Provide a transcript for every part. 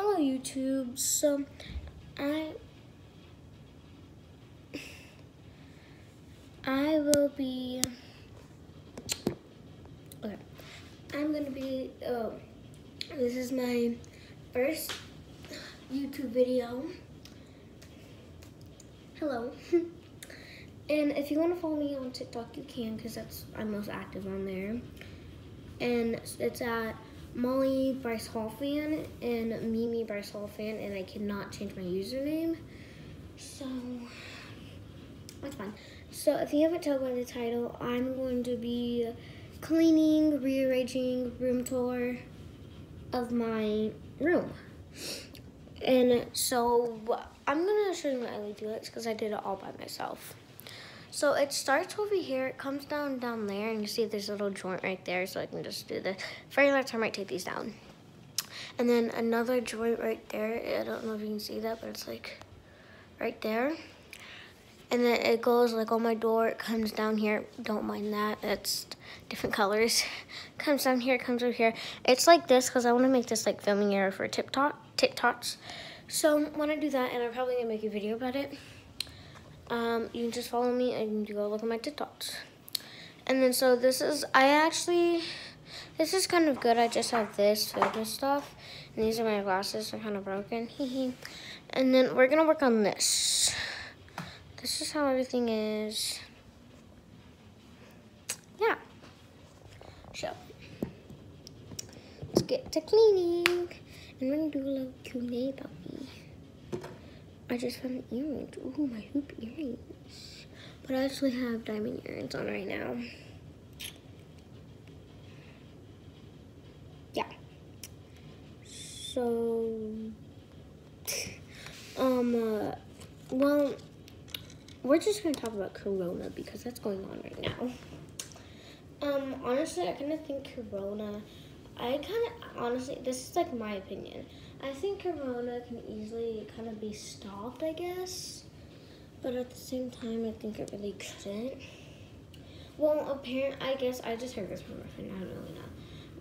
Hello YouTube. So I I will be okay. I'm gonna be oh this is my first YouTube video. Hello. and if you want to follow me on TikTok, you can because that's I'm most active on there. And it's at Molly Bryce Hall fan and Mimi Bryce Hall fan, and I cannot change my username. So that's fine. So if you haven't told by the title, I'm going to be cleaning, rearranging room tour of my room. And so I'm gonna show you my LED lights because I did it all by myself. So it starts over here, it comes down down there, and you see there's a little joint right there, so I can just do the very last time I might take these down. And then another joint right there, I don't know if you can see that, but it's like right there. And then it goes like on my door, it comes down here, don't mind that, it's different colors. comes down here, comes over here. It's like this because I want to make this like filming area for TikTok, TikToks. So when I do that, and I'm probably gonna make a video about it, um, you can just follow me and you go look at my TikToks. And then so this is, I actually, this is kind of good. I just have this fitness stuff. And these are my glasses, they're kind of broken. and then we're gonna work on this. This is how everything is. Yeah. So, let's get to cleaning. And we're gonna do a little Q&A about. I just found earrings. Ooh, my hoop earrings. But I actually have diamond earrings on right now. Yeah. So, um, uh, well, we're just gonna talk about Corona because that's going on right now. Um, honestly, I kind of think Corona, I kind of, honestly, this is like my opinion. I think Corona can easily kind of be stopped, I guess. But at the same time, I think it really couldn't. Well, apparently, I guess I just heard this from my friend. I don't really know.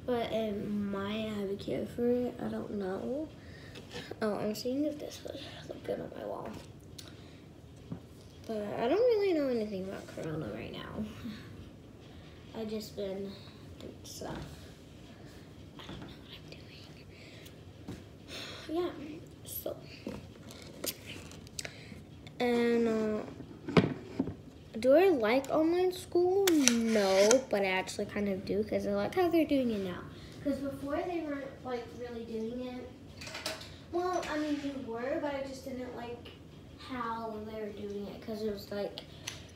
But am I advocate for it? I don't know. Oh, I'm seeing if this would look good on my wall. But I don't really know anything about Corona right now. I've just been doing stuff. Yeah, so. And uh, do I like online school? No, but I actually kind of do because I like how they're doing it now. Because before they weren't like really doing it. Well, I mean they were, but I just didn't like how they were doing it because it was like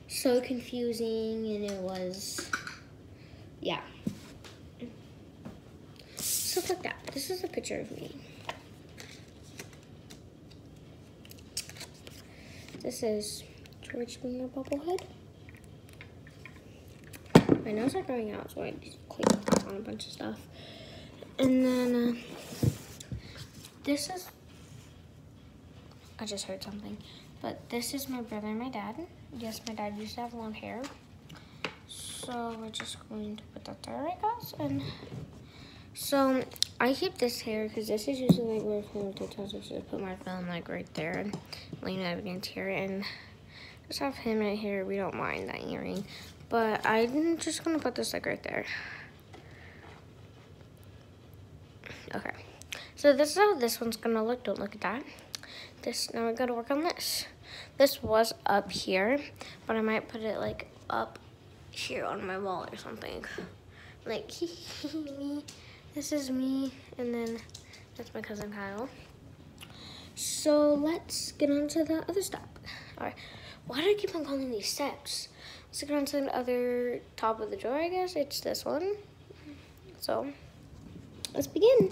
so confusing and it was, yeah. Stuff like that. This is a picture of me. This is George Springer Bubblehead. My nose are growing out, so I just click on a bunch of stuff. And then uh, this is, I just heard something, but this is my brother and my dad. Yes, my dad used to have long hair. So we're just going to put that there, I guess. And so I keep this here because this is usually like where film tutorials. I should put my phone like right there and lean it against here and just have him right here. We don't mind that earring. But I'm just gonna put this like right there. Okay. So this is how this one's gonna look. Don't look at that. This now we're gonna work on this. This was up here, but I might put it like up here on my wall or something. Like This is me, and then that's my cousin Kyle. So let's get on to the other step. All right, why do I keep on calling these steps? Let's get on to the other top of the drawer, I guess. It's this one. So let's begin.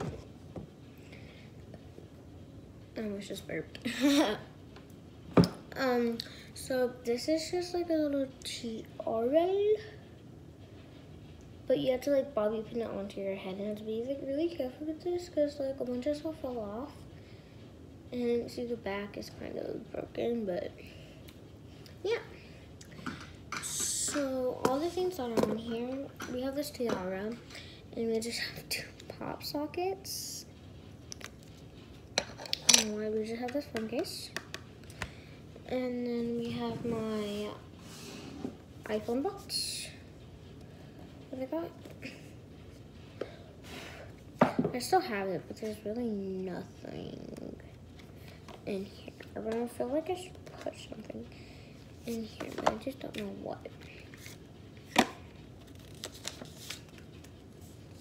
I almost just burped. um, so this is just like a little tiara but you have to like bobby pin it onto your head and have to be like really careful with this because like a bunch of stuff fell off. And see the back is kind of broken, but yeah. So all the things that are on here, we have this tiara and we just have two pop sockets. don't why we just have this phone case. And then we have my iPhone box. I still have it, but there's really nothing in here. But I feel like I should put something in here, but I just don't know what.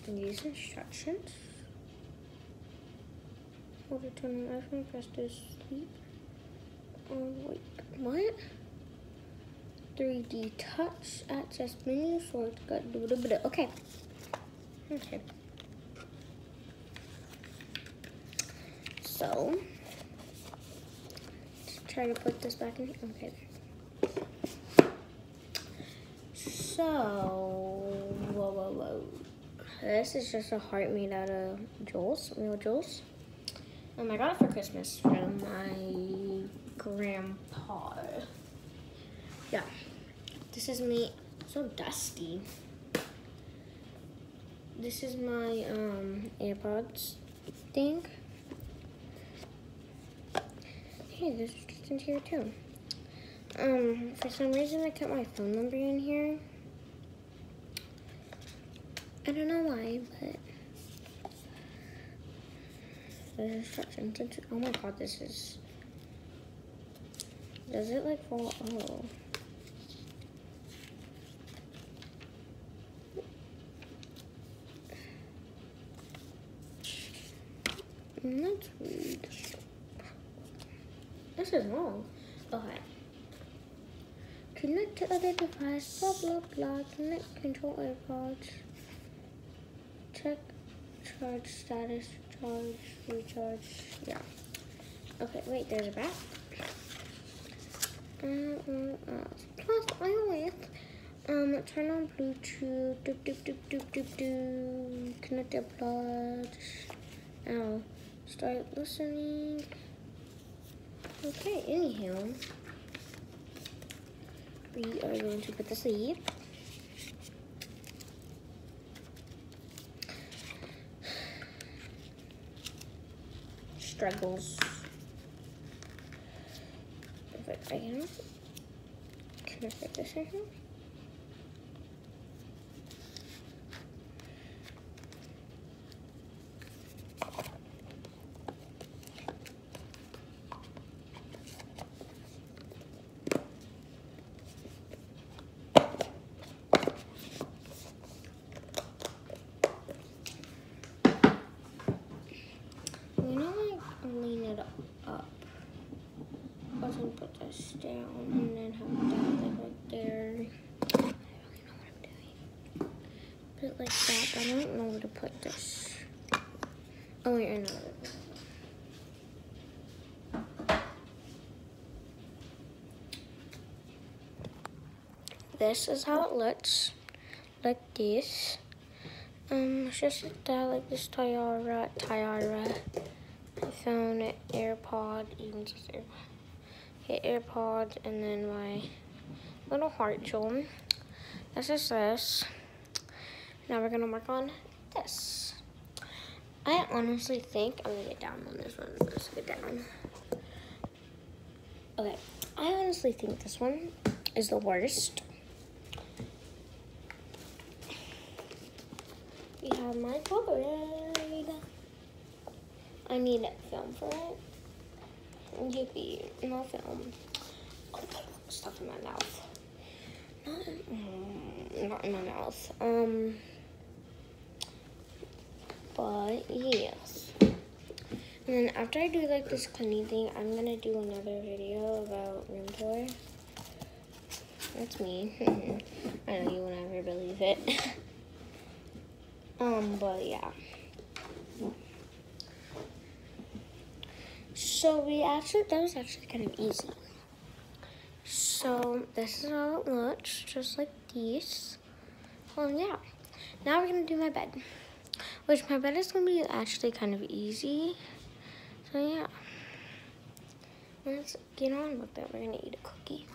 And these instructions. It on your iPhone, press to sleep. Oh wait, what? 3D touch, access menu, shortcut, okay. Okay. So, try to put this back in. Okay. So, whoa, whoa, whoa. This is just a heart made out of jewels, real jewels. Um, I got it for Christmas from my grandpa. Yeah. This is me. So dusty. This is my um, AirPods thing. Hey, there's just in here too. Um, for some reason I kept my phone number in here. I don't know why, but there's instructions. Oh my god, this is. Does it like fall? Oh. That's weird. This is wrong. Okay. Connect to other device, blah blah blah, connect control AirPods. Check charge status, charge, recharge, yeah. Okay, wait, there's a back. Uh, uh, uh, plus iOS. Um, turn on Bluetooth, doop doop doop doop doop doop, connect AirPods. Now, start listening. Okay, anyhow, we are going to put the sleeve. Struggles. If I can, can I fit this in here? You know, like lean it up. I can put this down and then have that like right there. I don't know what I'm doing. Put it like that, but I don't know where to put this. Oh wait, I know. This is how it looks. Like this. Um, it's just like that, like this Tiara, Tiara, i phone, AirPod, even just AirPod. AirPod, and then my little heart jewel. This is this. Now we're gonna work on this. I honestly think I'm gonna get down on this one. Let's get down. Okay, I honestly think this one is the worst. We have my Polaroid. I need film for it. Yippee, no film. Oh, stuff in my mouth. Not in, mm, not in my mouth. Um, but yes. And then after I do like this cleaning thing, I'm gonna do another video about room tour. That's me. I know you will never believe it. um, but yeah. So we actually, that was actually kind of easy. So this is how it looks, just like these. Well, yeah. Now we're gonna do my bed, which my bed is gonna be actually kind of easy. So yeah, let's get on with it. We're gonna eat a cookie.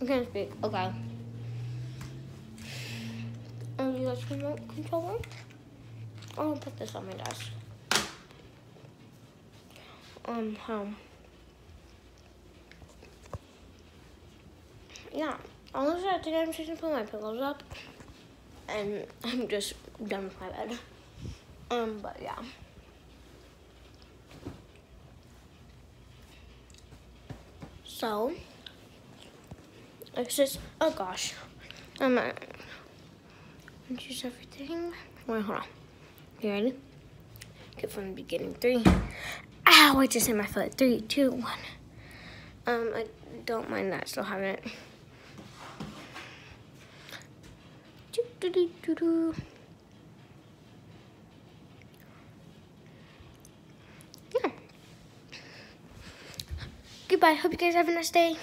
I can't speak. Okay. Oh, you guys remote controller? I'll put this on my desk. Um, home. Yeah, honestly, I think I'm just gonna put my pillows up, and I'm just done with my bed. Um, but yeah. So, it's just, oh gosh. I'm not, choose everything. Wait, hold on. You ready? Get from the beginning. Three. Ow, I just hit my foot. Three, two, one. Um, I don't mind that. Still having it. Doo -doo -doo -doo Yeah. Goodbye. Hope you guys have a nice day.